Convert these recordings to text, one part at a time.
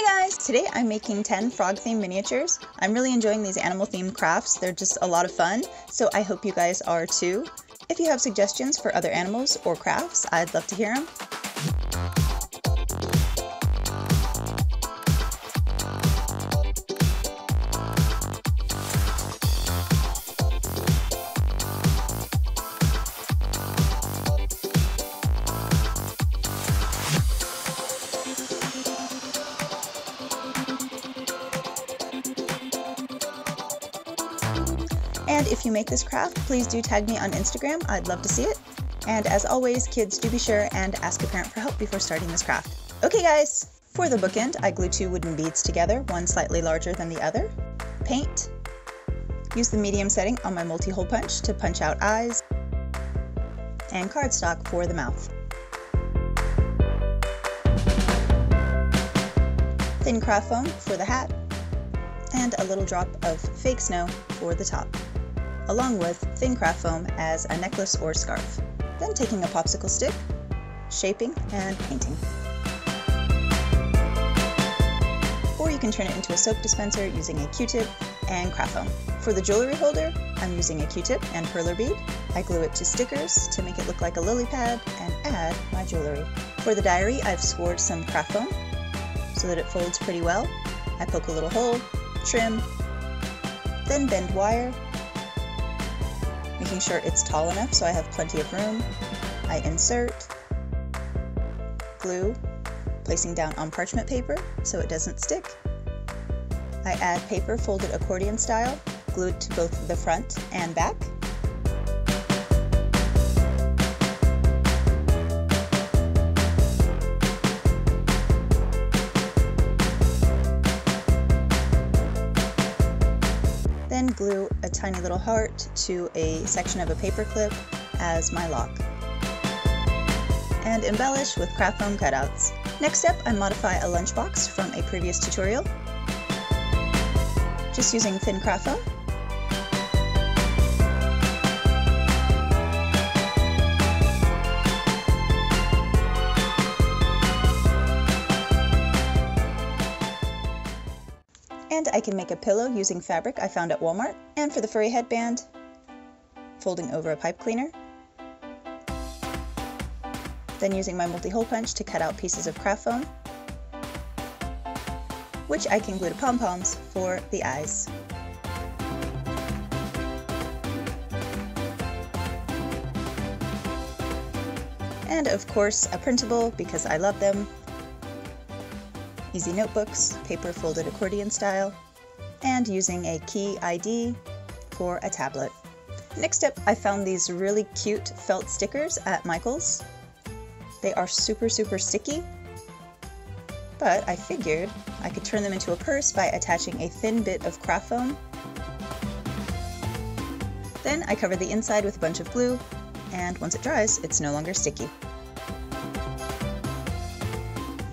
Hey guys! Today I'm making 10 frog themed miniatures. I'm really enjoying these animal themed crafts. They're just a lot of fun, so I hope you guys are too. If you have suggestions for other animals or crafts, I'd love to hear them. And if you make this craft, please do tag me on Instagram. I'd love to see it. And as always, kids, do be sure and ask a parent for help before starting this craft. Okay guys, for the bookend, I glue two wooden beads together, one slightly larger than the other. Paint. Use the medium setting on my multi-hole punch to punch out eyes. And cardstock for the mouth. Thin craft foam for the hat. And a little drop of fake snow for the top along with thin craft foam as a necklace or scarf. Then taking a popsicle stick, shaping, and painting. Or you can turn it into a soap dispenser using a Q-tip and craft foam. For the jewelry holder, I'm using a Q-tip and perler bead. I glue it to stickers to make it look like a lily pad and add my jewelry. For the diary, I've scored some craft foam so that it folds pretty well. I poke a little hole, trim, then bend wire making sure it's tall enough so I have plenty of room. I insert, glue, placing down on parchment paper so it doesn't stick. I add paper folded accordion style, glued to both the front and back. Then glue a tiny little heart to a section of a paper clip as my lock. And embellish with craft foam cutouts. Next step, I modify a lunchbox from a previous tutorial. Just using thin craft foam And I can make a pillow using fabric I found at Walmart. And for the furry headband, folding over a pipe cleaner. Then using my multi-hole punch to cut out pieces of craft foam, which I can glue to pom-poms for the eyes. And of course, a printable because I love them, easy notebooks, paper folded accordion style, and using a key ID for a tablet. Next up, I found these really cute felt stickers at Michael's. They are super, super sticky, but I figured I could turn them into a purse by attaching a thin bit of craft foam. Then I cover the inside with a bunch of glue, and once it dries, it's no longer sticky.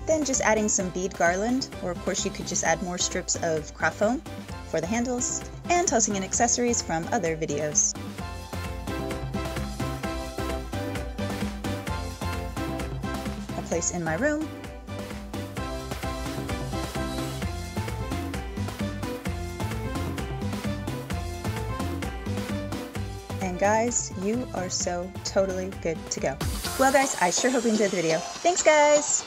Then just adding some bead garland, or of course you could just add more strips of craft foam for the handles, and tossing in accessories from other videos. A place in my room. And guys, you are so totally good to go. Well guys, I sure hope you enjoyed the video. Thanks guys!